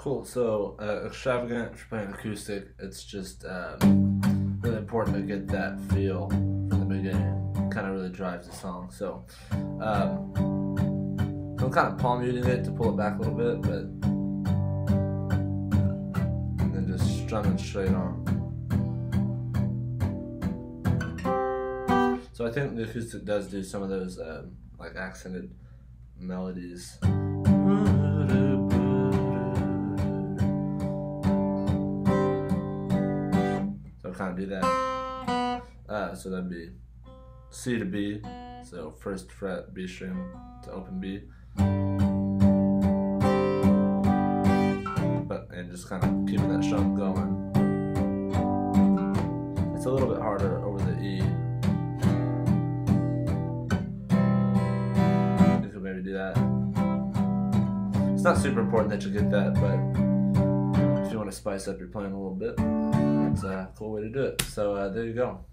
Cool. So uh, extravagant for playing acoustic. It's just um, really important to get that feel from the beginning. Kind of really drives the song. So um, I'm kind of palm muting it to pull it back a little bit, but and then just strumming straight on. So I think the acoustic does do some of those um, like accented melodies. Of do that. Uh, so that'd be C to B. So first fret B string to open B. But and just kind of keeping that strum going. It's a little bit harder over the E. You could maybe do that. It's not super important that you get that, but if you want to spice up your playing a little bit, it's a cool way to do it. So uh, there you go.